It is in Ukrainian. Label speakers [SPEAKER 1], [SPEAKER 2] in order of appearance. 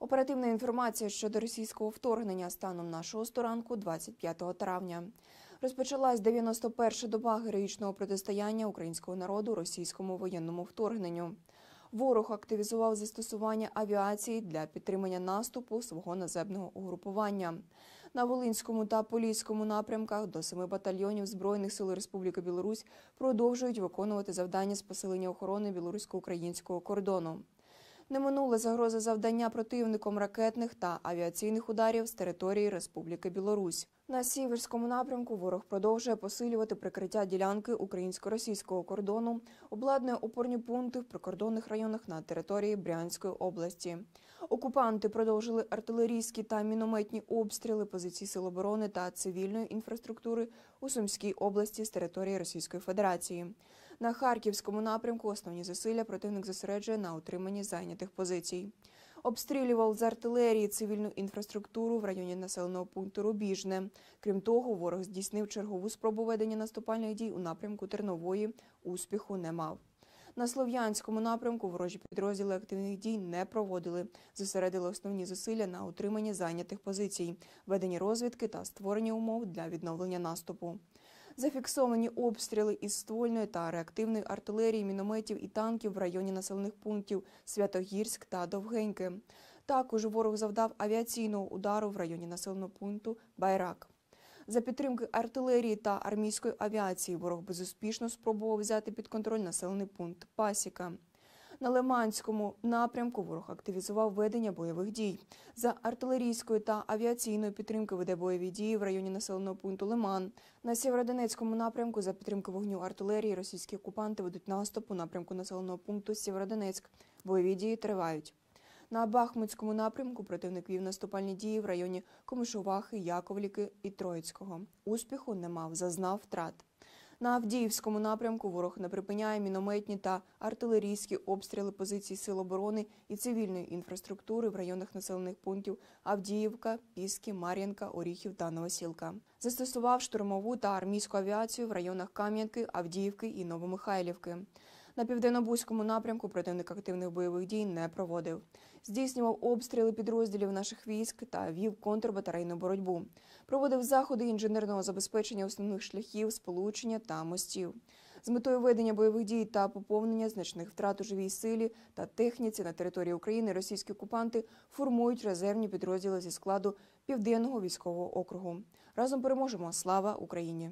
[SPEAKER 1] Оперативна інформація щодо російського вторгнення станом на 6 ранку 25 травня. Розпочалась 91-ша доба героїчного протистояння українського народу російському воєнному вторгненню. Ворог активізував застосування авіації для підтримання наступу свого наземного угрупування. На Волинському та Поліському напрямках до семи батальйонів Збройних сил Республіки Білорусь продовжують виконувати завдання з посилення охорони білорусько-українського кордону. Не минула загроза завдання противником ракетних та авіаційних ударів з території Республіки Білорусь. На сіверському напрямку ворог продовжує посилювати прикриття ділянки українсько-російського кордону, обладнує опорні пункти в прикордонних районах на території Брянської області. Окупанти продовжили артилерійські та мінометні обстріли позицій сил оборони та цивільної інфраструктури у Сумській області з території Російської Федерації. На харківському напрямку основні зусилля противник зосереджує на утриманні зайнятих позицій. Обстрілював з артилерії цивільну інфраструктуру в районі населеного пункту Рубіжне. Крім того, ворог здійснив чергову спробу ведення наступальних дій у напрямку Тернової. Успіху не мав. На слов'янському напрямку ворожі підрозділи активних дій не проводили. Зосередили основні зусилля на утриманні зайнятих позицій, веденні розвідки та створенні умов для відновлення наступу. Зафіксовані обстріли із ствольної та реактивної артилерії, мінометів і танків в районі населених пунктів Святогірськ та Довгеньке. Також ворог завдав авіаційного удару в районі населеного пункту Байрак. За підтримки артилерії та армійської авіації ворог безуспішно спробував взяти під контроль населений пункт Пасіка. На Лиманському напрямку ворог активізував ведення бойових дій. За артилерійської та авіаційної підтримки веде бойові дії в районі населеного пункту Лиман. На Сєвєродонецькому напрямку за підтримки вогню артилерії російські окупанти ведуть наступ у напрямку населеного пункту Сєвєродонецьк. Бойові дії тривають. На Бахмутському напрямку противник вів наступальні дії в районі Комишувахи, Яковліки і Троїцького. Успіху не мав, зазнав втрат. На Авдіївському напрямку ворог не припиняє мінометні та артилерійські обстріли позицій сил оборони і цивільної інфраструктури в районах населених пунктів Авдіївка, Піски, Мар'янка, Оріхів та Новосілка. Застосував штурмову та армійську авіацію в районах Кам'янки, Авдіївки і Новомихайлівки. На південно-бузькому напрямку противник активних бойових дій не проводив. Здійснював обстріли підрозділів наших військ та вів контрбатарейну боротьбу. Проводив заходи інженерного забезпечення основних шляхів, сполучення та мостів. З метою ведення бойових дій та поповнення значних втрат у живій силі та техніці на території України російські окупанти формують резервні підрозділи зі складу Південного військового округу. Разом переможемо! Слава Україні!